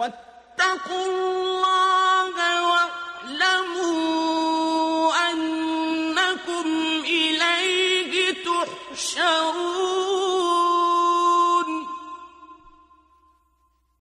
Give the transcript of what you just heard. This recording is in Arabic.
واتقوا الله واعلموا أنكم إليه تحشرون.